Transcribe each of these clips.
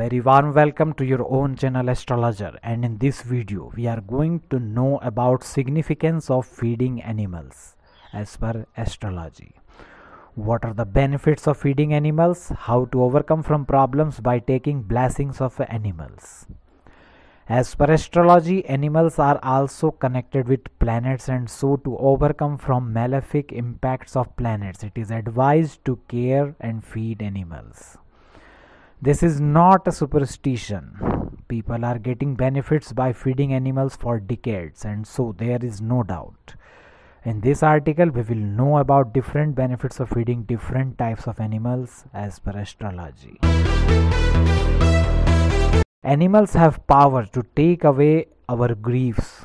very warm welcome to your own channel astrologer. And in this video we are going to know about significance of feeding animals as per astrology. What are the benefits of feeding animals? How to overcome from problems by taking blessings of animals. As per astrology animals are also connected with planets and so to overcome from malefic impacts of planets. It is advised to care and feed animals this is not a superstition. People are getting benefits by feeding animals for decades, and so there is no doubt. In this article, we will know about different benefits of feeding different types of animals as per astrology. Animals have power to take away our griefs,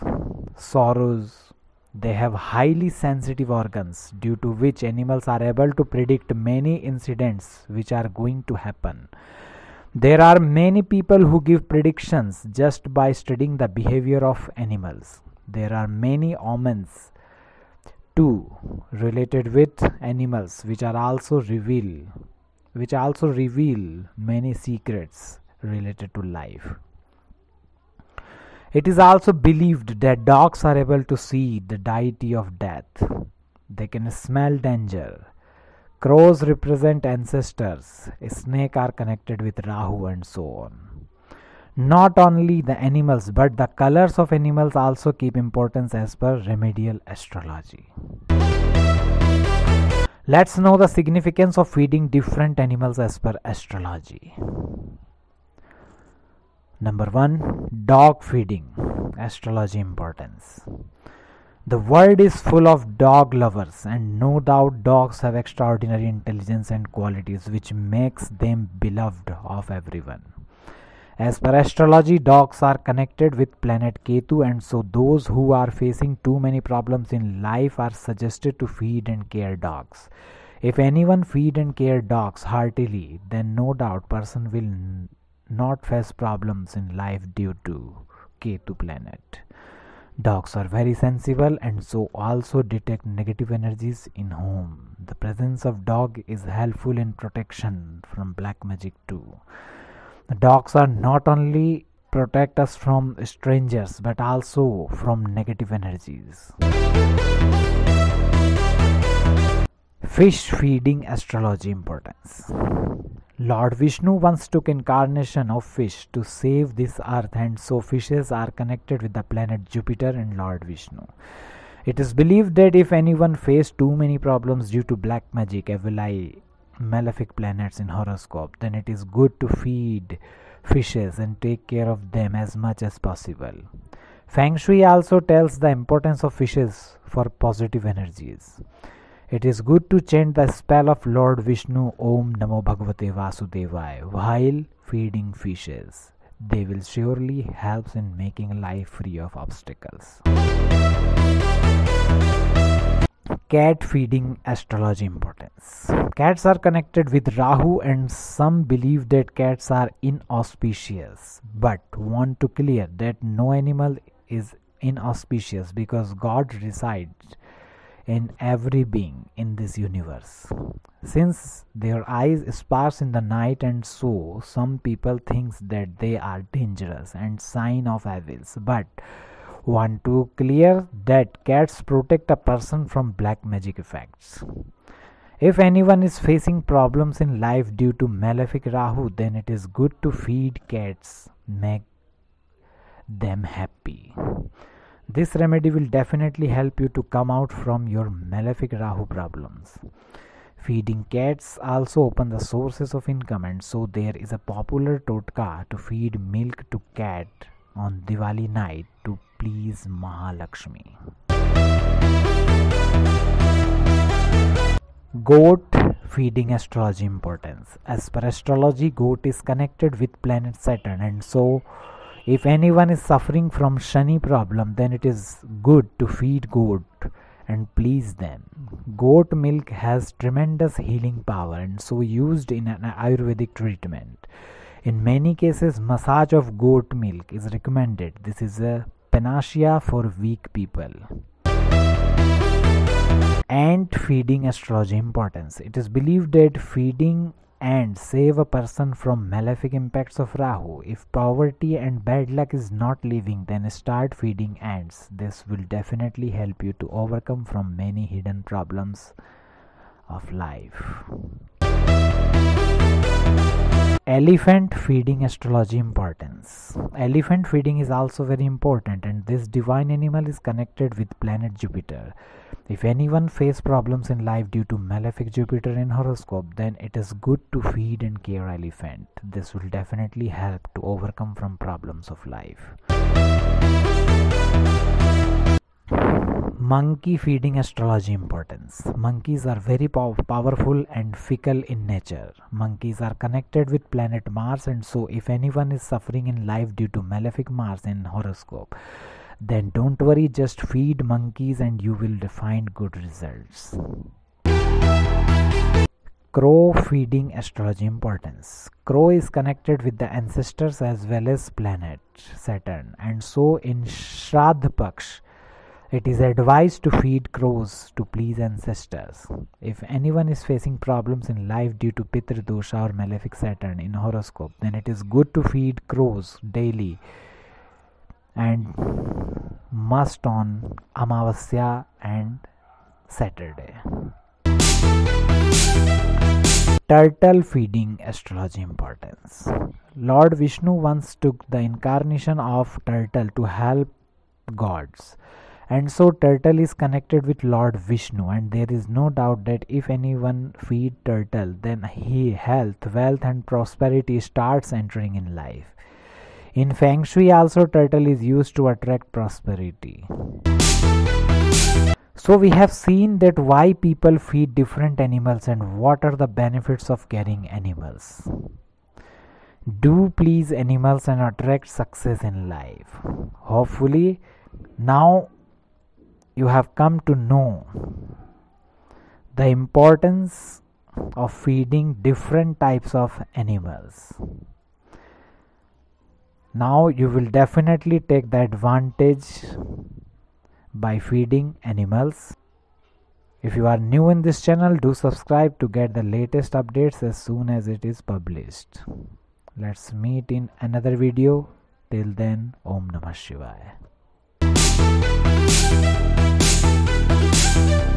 sorrows. They have highly sensitive organs due to which animals are able to predict many incidents which are going to happen there are many people who give predictions just by studying the behavior of animals. There are many omens too related with animals which are also reveal which also reveal many secrets related to life. It is also believed that dogs are able to see the deity of death. They can smell danger Crows represent ancestors, snake are connected with Rahu and so on. Not only the animals but the colors of animals also keep importance as per remedial astrology. Let's know the significance of feeding different animals as per astrology. Number 1 Dog feeding astrology importance. The world is full of dog lovers and no doubt dogs have extraordinary intelligence and qualities which makes them beloved of everyone. As per astrology, dogs are connected with planet Ketu and so those who are facing too many problems in life are suggested to feed and care dogs. If anyone feed and care dogs heartily, then no doubt person will not face problems in life due to Ketu planet. Dogs are very sensible and so also detect negative energies in home. The presence of dog is helpful in protection from black magic too. The dogs are not only protect us from strangers but also from negative energies. Fish feeding astrology importance. Lord Vishnu once took incarnation of fish to save this earth and so fishes are connected with the planet Jupiter and Lord Vishnu. It is believed that if anyone faced too many problems due to black magic, evil malefic planets in horoscope, then it is good to feed fishes and take care of them as much as possible. Feng Shui also tells the importance of fishes for positive energies. It is good to chant the spell of Lord Vishnu Om Namo Bhagavate Vasudevaya while feeding fishes. They will surely help in making life free of obstacles. Cat feeding astrology importance. Cats are connected with Rahu and some believe that cats are inauspicious but want to clear that no animal is inauspicious because God resides in every being in this universe. Since their eyes sparse in the night and so some people think that they are dangerous and sign of evils but want to clear that cats protect a person from black magic effects. If anyone is facing problems in life due to malefic Rahu, then it is good to feed cats, make them happy. This remedy will definitely help you to come out from your malefic Rahu problems. Feeding cats also open the sources of income and so there is a popular totka to feed milk to cat on Diwali night to please Mahalakshmi. Goat feeding astrology importance. As per astrology, goat is connected with planet Saturn and so if anyone is suffering from shani problem, then it is good to feed goat and please them. Goat milk has tremendous healing power and so used in an Ayurvedic treatment. In many cases, massage of goat milk is recommended. This is a panacea for weak people. Ant feeding astrology importance. It is believed that feeding and save a person from malefic impacts of Rahu. If poverty and bad luck is not leaving, then start feeding ants. This will definitely help you to overcome from many hidden problems of life. Elephant feeding astrology importance. Elephant feeding is also very important and this divine animal is connected with planet Jupiter. If anyone face problems in life due to malefic Jupiter in horoscope then it is good to feed and care elephant. This will definitely help to overcome from problems of life. Monkey feeding astrology importance. Monkeys are very pow- powerful and fickle in nature. Monkeys are connected with planet Mars, and so if anyone is suffering in life due to malefic Mars in horoscope, then don't worry, just feed monkeys and you will find good results. Crow feeding astrology importance. Crow is connected with the ancestors as well as planet Saturn, and so in Shraddh Paksh, it is advised to feed crows to please ancestors. If anyone is facing problems in life due to Pitr dosha or malefic Saturn in horoscope, then it is good to feed crows daily and must on Amavasya and Saturday. Turtle feeding astrology importance. Lord Vishnu once took the incarnation of turtle to help gods and so turtle is connected with lord vishnu. And there is no doubt that if anyone feed turtle then he health wealth and prosperity starts entering in life. In feng shui also turtle is used to attract prosperity. So we have seen that why people feed different animals and what are the benefits of carrying animals. Do please animals and attract success in life. Hopefully now you have come to know the importance of feeding different types of animals. Now you will definitely take the advantage by feeding animals. If you are new in this channel, do subscribe to get the latest updates as soon as it is published. Let's meet in another video. Till then, Om Namah Shivaya. You.